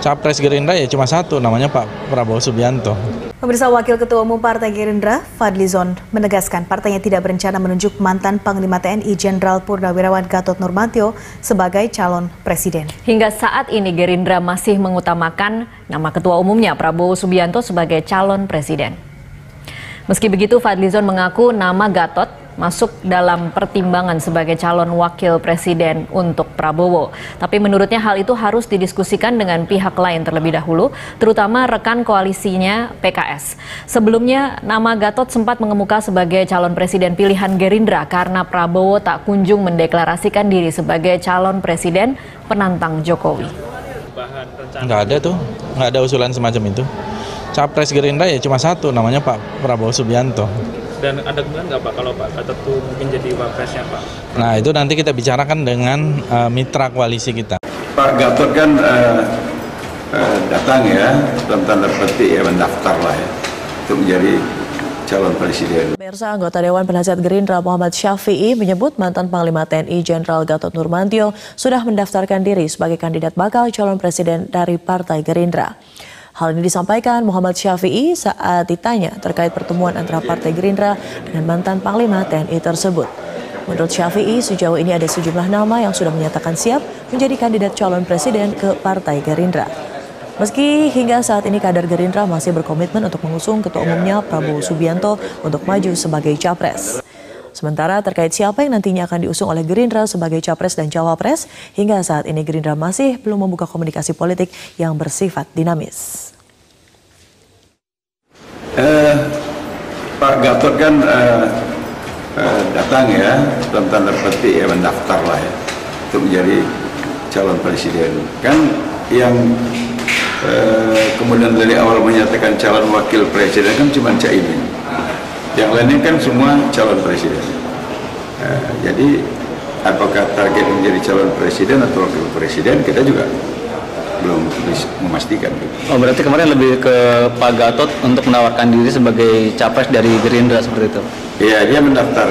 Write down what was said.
capres Gerindra ya cuma satu, namanya Pak Prabowo Subianto. Pemirsa Wakil Ketua Umum Partai Gerindra, Fadlizon, menegaskan partainya tidak berencana menunjuk mantan Panglima TNI Jenderal Purnawirawan Gatot Nurmantio sebagai calon presiden. Hingga saat ini Gerindra masih mengutamakan nama Ketua Umumnya Prabowo Subianto sebagai calon presiden. Meski begitu, Fadlizon mengaku nama Gatot masuk dalam pertimbangan sebagai calon wakil presiden untuk Prabowo. Tapi menurutnya hal itu harus didiskusikan dengan pihak lain terlebih dahulu, terutama rekan koalisinya PKS. Sebelumnya, nama Gatot sempat mengemuka sebagai calon presiden pilihan Gerindra karena Prabowo tak kunjung mendeklarasikan diri sebagai calon presiden penantang Jokowi. Nggak ada tuh, nggak ada usulan semacam itu. Capres Gerindra ya cuma satu, namanya Pak Prabowo Subianto dan ada kemungkinan nggak Pak kalau Pak Gatot tuh mungkin jadi wapresnya Pak? Nah itu nanti kita bicarakan dengan uh, mitra koalisi kita. Pak Gatot kan uh, uh, datang ya dalam tanda petik ya mendaftar lah ya untuk menjadi calon presiden. Pemirsa anggota Dewan Penasihat Gerindra Muhammad Syafi'i menyebut mantan Panglima TNI Jenderal Gatot Nurmantio sudah mendaftarkan diri sebagai kandidat bakal calon presiden dari Partai Gerindra. Hal ini disampaikan Muhammad Syafi'i saat ditanya terkait pertemuan antara Partai Gerindra dengan mantan Panglima TNI tersebut. Menurut Syafi'i, sejauh ini ada sejumlah nama yang sudah menyatakan siap menjadi kandidat calon presiden ke Partai Gerindra. Meski hingga saat ini kader Gerindra masih berkomitmen untuk mengusung ketua umumnya Prabowo Subianto untuk maju sebagai capres. Sementara terkait siapa yang nantinya akan diusung oleh Gerindra sebagai capres dan cawapres, hingga saat ini Gerindra masih belum membuka komunikasi politik yang bersifat dinamis. Uh, Pak Gatot kan uh, uh, datang ya dalam tanda petik ya mendaftar lah ya untuk menjadi calon presiden. Kan yang uh, kemudian dari awal menyatakan calon wakil presiden kan cuma Caimin yang lainnya kan semua calon presiden. Nah, jadi apakah target menjadi calon presiden atau wakil presiden kita juga belum memastikan. Oh berarti kemarin lebih ke Pak Gatot untuk menawarkan diri sebagai capres dari Gerindra seperti itu? Iya dia mendaftar